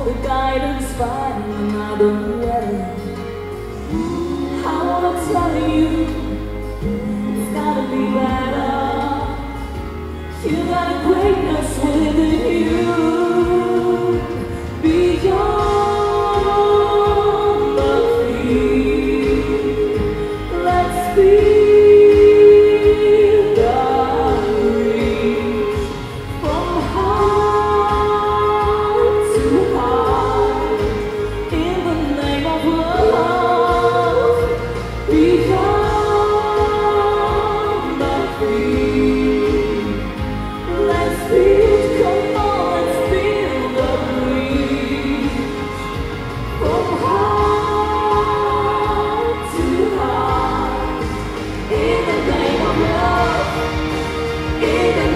all the guidance find another way. I wanna tell you. freedom.